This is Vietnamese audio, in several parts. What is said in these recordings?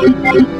Bye.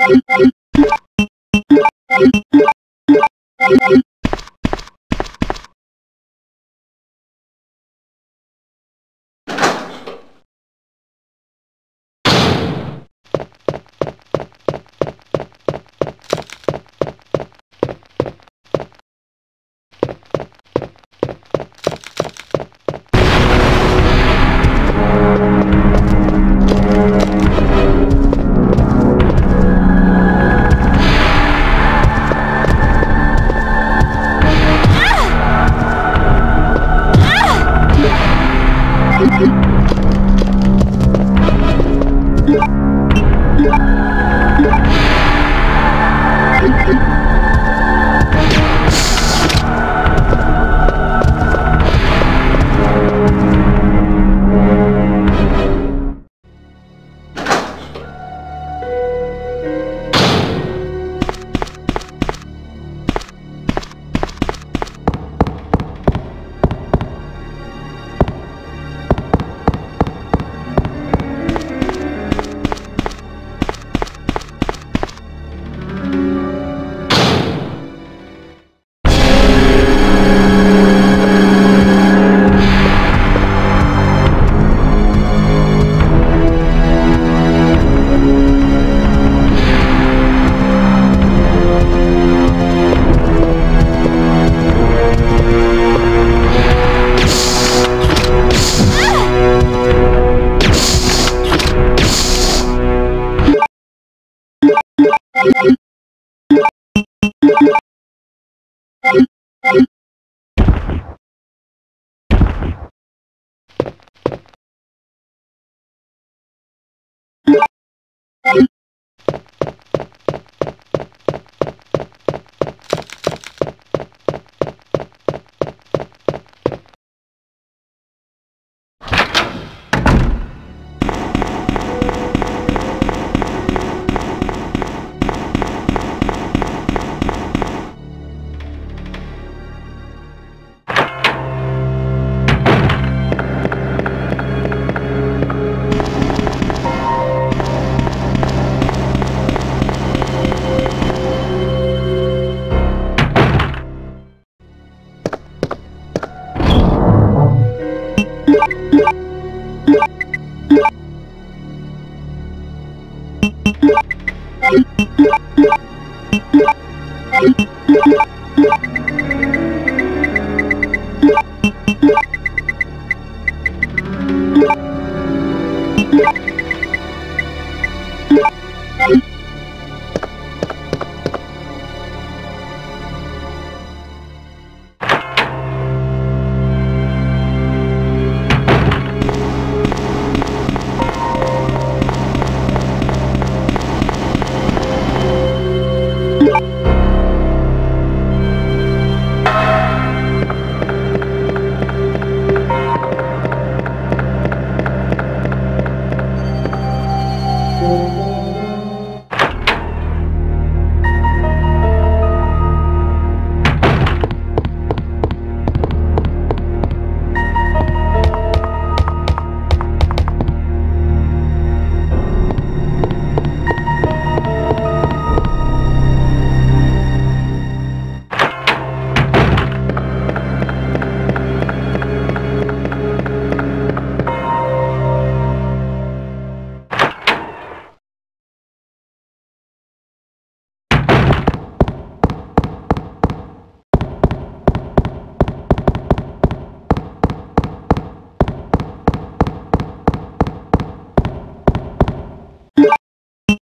Thank you.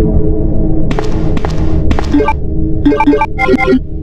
Thank you.